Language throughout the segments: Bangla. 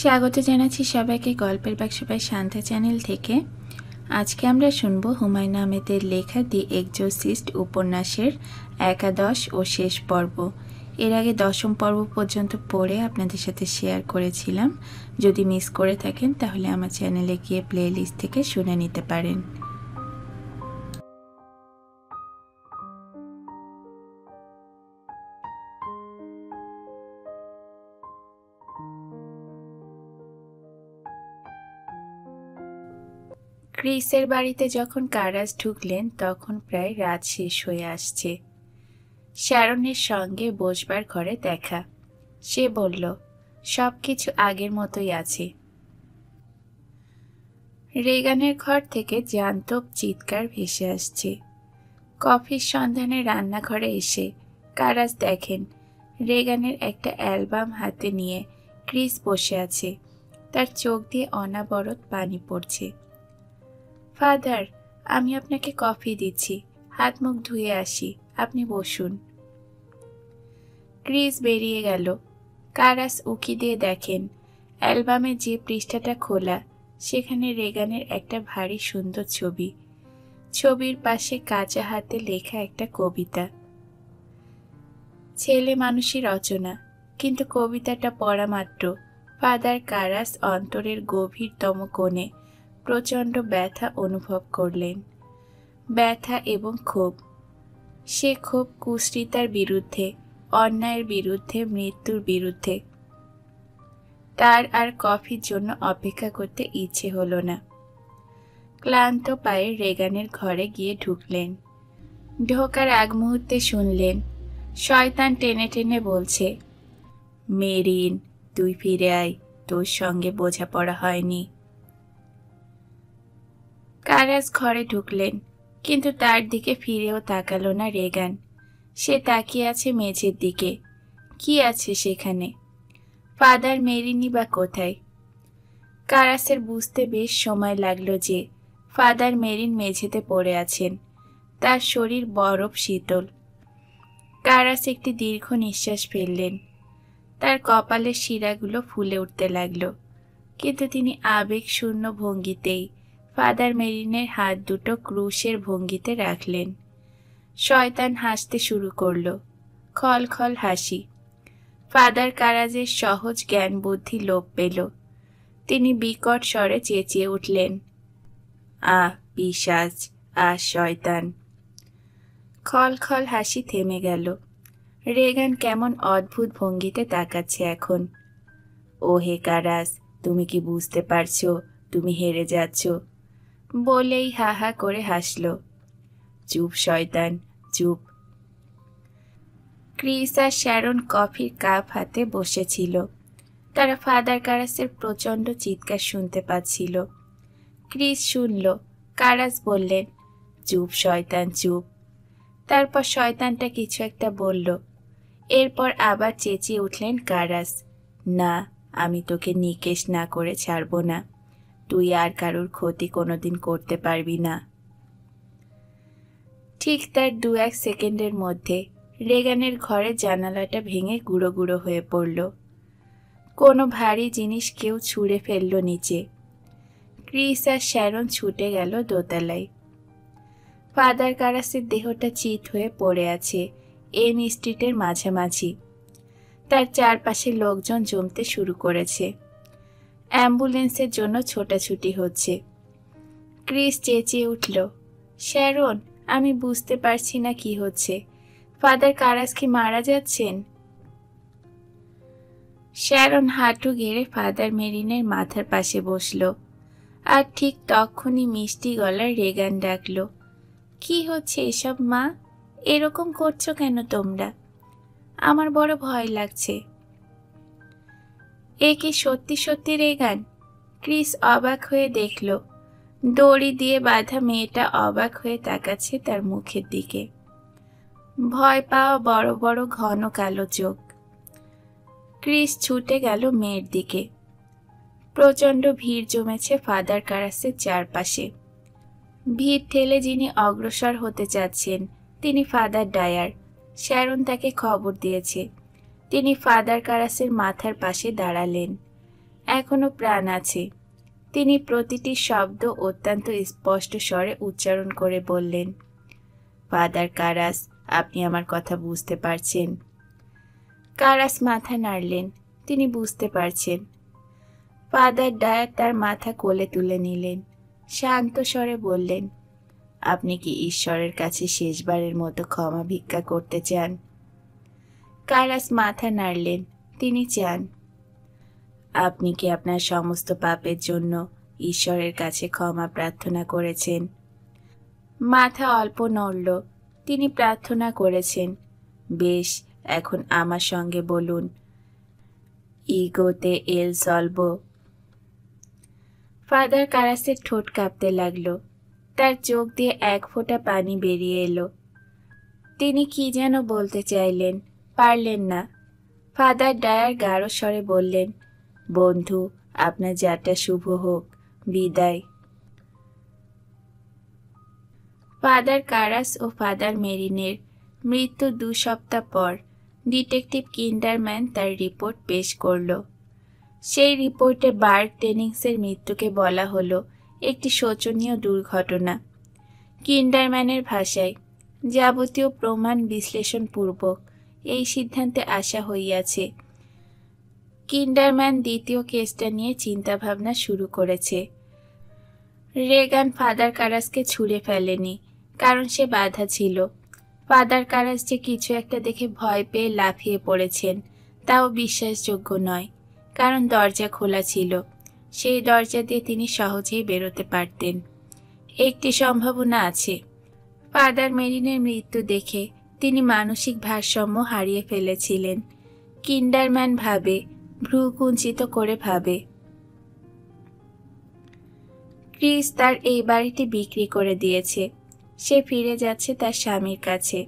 স্বাগত জানাচ্ছি সবাইকে গল্পের বাক্সবাই শান্তা চ্যানেল থেকে। আজকে আমরা শুনব হুমায়ুন আহমেদের লেখা দি এক্সোসিস্ট উপন্যাসের একাদশ ও শেষ পর্ব। এর আগে দশম পর্ব পর্যন্ত পড়ে আপনাদের সাথে শেয়ার করেছিলাম। যদি মিস করে থাকেন তাহলে আমার চ্যানেলে গিয়ে প্লে লিস্ট থেকে শুনে নিতে পারেন। ক্রিসের বাড়িতে যখন কারাজ ঢুকলেন, তখন প্রায় রাত শেষ হয়ে আসছে। শ্যারনের সঙ্গে বসবার ঘরে দেখা। সে বলল সব কিছু আগের মতোই আছে। রেগানের ঘর থেকে জান্তব চিৎকার ভেসে আসছে। কফির সন্ধানে রান্নাঘরে এসে কারাজ দেখেন, রেগানের একটা অ্যালবাম হাতে নিয়ে ক্রিস বসে আছে। তার চোখ দিয়ে অনাবরত পানি পড়ছে। ফাদার, আমি আপনাকে কফি দিচ্ছি। হাত মুখ ধুয়ে আসি। আপনি বসুন। ক্রিস বেরিয়ে গেল। কারাস উকি দিয়ে দেখেন অ্যালবামের যে পৃষ্ঠাটা খোলা, সেখানে রেগানের একটা ভারী সুন্দর ছবি। ছবির পাশে কাঁচা হাতে লেখা একটা কবিতা। ছেলে মানুষই রচনা, কিন্তু কবিতাটা পড়া মাত্র। ফাদার কারাস অন্তরের গভীরতম কোণে প্রচণ্ড ব্যথা অনুভব করলেন। ব্যথা এবং ক্ষোভ। সে ক্ষোভ কুশ্রিতার বিরুদ্ধে, অন্যায়ের বিরুদ্ধে, মৃত্যুর বিরুদ্ধে। তার আর কফির জন্য অপেক্ষা করতে ইচ্ছে হলো না। ক্লান্ত পায়ে রেগানের ঘরে গিয়ে ঢুকলেন। ঢোকার আগ মুহূর্তে শুনলেন, শয়তান টেনে টেনে বলছে, মেরিন, তুই ফিরে আয়, তোর সঙ্গে বোঝাপড়া হয়নি। কারাজ ঘরে ঢুকলেন, কিন্তু তার দিকে ফিরেও তাকালো না রেগান। সে তাকিয়ে আছে মেঝের দিকে। কি আছে সেখানে? ফাদার মেরিনি বা কোথায়? কারাসের বুঝতে বেশ সময় লাগল যে ফাদার মেরিন মেঝেতে পড়ে আছেন। তার শরীর বরফ শীতল। কারাস একটি দীর্ঘ নিঃশ্বাস ফেললেন। তার কপালের শিরাগুলো ফুলে উঠতে লাগল, কিন্তু তিনি আবেগ শূন্য ভঙ্গিতেই ফাদার মেরিনের হাত দুটো ক্রুশের ভঙ্গিতে রাখলেন। শয়তান হাসতে শুরু করল। খল খল হাসি। ফাদার কারাজের সহজ জ্ঞান বুদ্ধি লোপ পেল। তিনি বিকট স্বরে চেঁচিয়ে উঠলেন, আহ পিসাজ আ শয়তান! খল খল হাসি থেমে গেল। রেগান কেমন অদ্ভুত ভঙ্গিতে তাকাচ্ছে এখন। ও হে কারাস তুমি কি বুঝতে পারছ? তুমি হেরে যাচ্ছ। বলেই হা হা করে হাসল। চুপ, শয়তান, চুপ। ক্রিস আর শ্যারন কফির কাপ হাতে বসেছিল। তারা ফাদার কারাসের প্রচণ্ড চিৎকার শুনতে পাচ্ছিল। ক্রিস শুনল, কারাস বললেন, চুপ, শয়তান, চুপ। তারপর শয়তানটা কিছু একটা বলল। এরপর আবার চেঁচিয়ে উঠলেন কারাস, না, আমি তোকে নিকেশ না করে ছাড়ব না। তুই আর কারোর ক্ষতি কোনোদিন করতে পারবি না। ঠিক তার দু এক সেকেন্ডের মধ্যে রেগানের ঘরের জানালাটা ভেঙে গুঁড়ো গুঁড়ো হয়ে পড়ল। কোনো ভারী জিনিস কেউ ছুঁড়ে ফেলল নিচে। ক্রিস আর শ্যারন ছুটে গেল দোতলায়। ফাদার কারাসের দেহটা চিত হয়ে পড়ে আছে এন স্ট্রিটের মাঝামাঝি। তার চারপাশে লোকজন জমতে শুরু করেছে। অ্যাম্বুলেন্সের জন্য ছোটাছুটি হচ্ছে। ক্রিস চেঁচিয়ে উঠল, শ্যারন, আমি বুঝতে পারছি না কি হচ্ছে। ফাদার কারাস কি মারা যাচ্ছেন? শ্যারন হাঁটু গেড়ে ফাদার মেরিনের মাথার পাশে বসল আর ঠিক তখনই মিষ্টি গলার রেগান ডাকল, কি হচ্ছে এসব মা? এরকম করছ কেন তোমরা? আমার বড় ভয় লাগছে। এ কি সত্যি সত্যি রেগান ক্রিস অবাক হয়ে দেখল। দড়ি দিয়ে বাঁধা মেয়েটা অবাক হয়ে তাকাচ্ছে তার মুখের দিকে। ভয় পাওয়া বড় বড় ঘন কালো চোখ। ক্রিস ছুটে গেল মেয়ের দিকে। প্রচণ্ড ভিড় জমেছে ফাদার কারাসের চারপাশে। ভিড় ঠেলে যিনি অগ্রসর হতে চাচ্ছেন, তিনি ফাদার ডায়ার। শ্যারন তাকে খবর দিয়েছে। তিনি ফাদার কারাসের মাথার পাশে দাঁড়ালেন। এখনও প্রাণ আছে। তিনি প্রতিটি শব্দ অত্যন্ত স্পষ্ট স্বরে উচ্চারণ করে বললেন, ফাদার কারাস, আপনি আমার কথা বুঝতে পারছেন। কারাস মাথা নাড়লেন। তিনি বুঝতে পারছেন। ফাদার ডায়ার তার মাথা কোলে তুলে নিলেন। শান্ত স্বরে বললেন, আপনি কি ঈশ্বরের কাছে শেষবারের মতো ক্ষমা ভিক্ষা করতে চান? কারাস মাথা নাড়লেন। তিনি চান, আপনি কি আপনার সমস্ত পাপের জন্য ঈশ্বরের কাছে ক্ষমা প্রার্থনা করেছেন? মাথা অল্প নড়ল। তিনি প্রার্থনা করেছেন, বেশ, এখন আমার সঙ্গে বলুন, ইগোতে এল সলভ ফাদার কারাসের ঠোঁট কাঁপতে লাগল। তার চোখ দিয়ে এক ফোঁটা পানি বেরিয়ে এলো। তিনি কি যেন বলতে চাইলেন পারলেন না। ফাদার ডায়ার গাঢ় স্বরে বললেন, বন্ধু, আপনার যাত্রা শুভ হোক, বিদায়। ফাদার কারাস ও ফাদার মেরিনের মৃত্যু দু সপ্তাহ পর ডিটেকটিভ কিন্ডারম্যান তার রিপোর্ট পেশ করল। সেই রিপোর্টে বার্ক টেনিংসের মৃত্যুকে বলা হলো একটি শোচনীয় দুর্ঘটনা। কিন্ডারম্যানের ভাষায় যাবতীয় প্রমাণ বিশ্লেষণপূর্বক এই সিদ্ধান্তে আসা হইয়াছে। কিন্ডারম্যান দ্বিতীয় কেসটা নিয়ে চিন্তাভাবনা শুরু করেছে। রেগান ফাদার কারাসকে ছুঁড়ে ফেলেনি, কারণ সে বাধা ছিল। ফাদার কারাস যে কিছু একটা দেখে ভয় পেয়ে লাফিয়ে পড়েছেন, তাও বিশ্বাসযোগ্য নয়, কারণ দরজা খোলা ছিল। সেই দরজা দিয়ে তিনি সহজেই বেরোতে পারতেন। একটি সম্ভাবনা আছে। ফাদার মেরিনের মৃত্যু দেখে তিনি মানসিক ভারসাম্য হারিয়ে ফেলেছিলেন। কিন্ডারম্যান ভাবে ভ্রু কুঞ্চিত করে ভাবে। ক্রিস তার এই বাড়িটি বিক্রি করে দিয়েছে। সে ফিরে যাচ্ছে তার স্বামীর কাছে।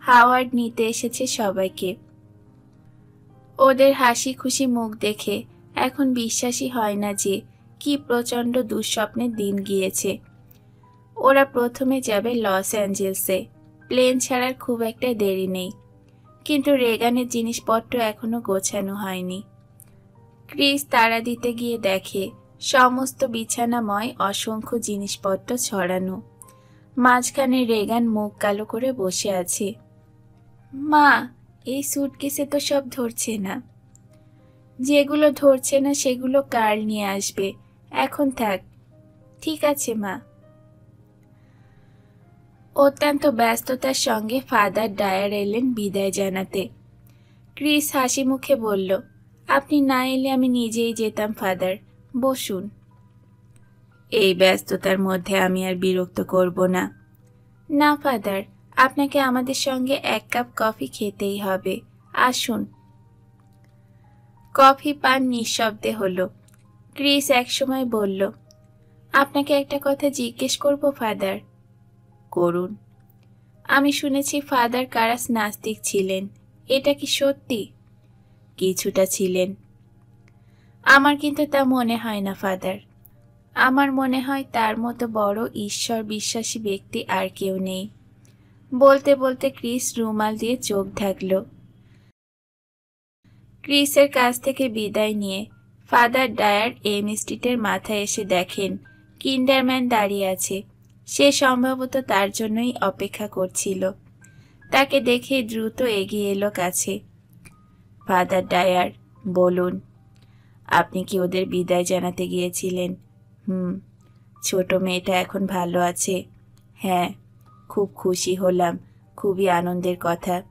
হাওয়ার্ড নিতে এসেছে সবাইকে। ওদের হাসি খুশি মুখ দেখে এখন বিশ্বাসই হয় না যে কি প্রচণ্ড দুঃস্বপ্নের দিন গিয়েছে। ওরা প্রথমে যাবে লস অ্যাঞ্জেলসে। প্লেন ছাড়ার খুব একটা দেরি নেই। কিন্তু রেগানের জিনিসপত্র এখনও গোছানো হয়নি। ক্রিস তাড়া দিতে গিয়ে দেখে, সমস্ত বিছানাময় অসংখ্য জিনিসপত্র ছড়ানো। মাঝখানে রেগান মুখ কালো করে বসে আছে। মা, এই সুটকেসে তো সব ধরছে না। যেগুলো ধরছে না সেগুলো কাল নিয়ে আসবে। এখন থাক। ঠিক আছে, মা। অত্যন্ত ব্যস্ততার সঙ্গে ফাদার ডায়ার এলেন বিদায় জানাতে। ক্রিস হাসি মুখে বলল, আপনি না এলে আমি নিজেই যেতাম, ফাদার। বসুন। এই ব্যস্ততার মধ্যে আমি আর বিরক্ত করব না। না, ফাদার, আপনাকে আমাদের সঙ্গে এক কাপ কফি খেতেই হবে। আসুন। কফি পান নিঃশব্দে হলো। ক্রিস একসময় বলল, আপনাকে একটা কথা জিজ্ঞেস করব, ফাদার। করুন। আমি শুনেছি ফাদার কারাস নাস্তিক ছিলেন। এটা কি সত্যি? কিছুটা ছিলেন। আমার কিন্তু তা মনে হয় না, ফাদার। আমার মনে হয় তার মতো বড় ঈশ্বর বিশ্বাসী ব্যক্তি আর কেউ নেই। বলতে বলতে ক্রিস রুমাল দিয়ে চোখ ঢাকল। ক্রিসের কাছ থেকে বিদায় নিয়ে ফাদার ডায়ার এম স্ট্রিটের মাথায় এসে দেখেন কিন্ডারম্যান দাঁড়িয়ে আছে। সে সম্ভবত তার জন্যই অপেক্ষা করছিল। তাকে দেখে দ্রুত এগিয়ে এলো কাছে। ফাদার ডায়ার, বলুন, আপনি কি ওদের বিদায় জানাতে গিয়েছিলেন? হুম, ছোট মেয়েটা এখন ভালো আছে। হ্যাঁ খুব খুশি হলাম, খুবই আনন্দের কথা।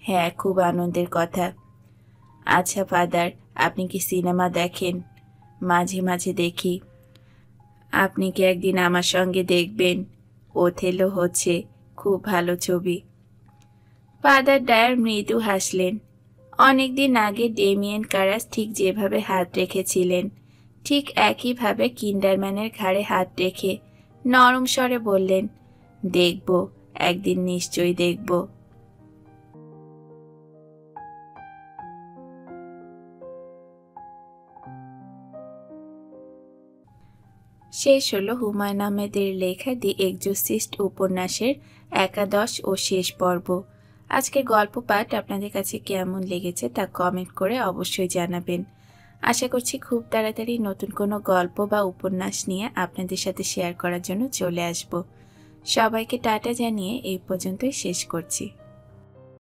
হ্যাঁ খুব আনন্দের কথা। আচ্ছা ফাদার, আপনি কি সিনেমা দেখেন? মাঝে মাঝে দেখি। আপনি কি একদিন আমার সঙ্গে দেখবেন? ওথেলো হচ্ছে খুব ভালো ছবি। ফাদার ডায়ার মৃদু হাসলেন। অনেকদিন আগে ডেমিয়েন কারাস ঠিক যেভাবে হাত রেখেছিলেন, ঠিক একইভাবে কিন্ডারম্যানের ঘাড়ে হাত রেখে নরম স্বরে বললেন, দেখব, একদিন নিশ্চয়ই দেখব। শেষ হলো হুমায়ুন আহমেদের লেখা দি এক্সোসিস্ট উপন্যাসের একাদশ ও শেষ পর্ব। আজকের গল্প পাঠ আপনাদের কাছে কেমন লেগেছে তা কমেন্ট করে অবশ্যই জানাবেন। আশা করছি খুব তাড়াতাড়ি নতুন কোনো গল্প বা উপন্যাস নিয়ে আপনাদের সাথে শেয়ার করার জন্য চলে আসব। সবাইকে টাটা জানিয়ে এই পর্যন্তই শেষ করছি।